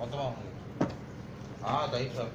మొత్తం బాగుంది type sir